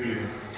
嗯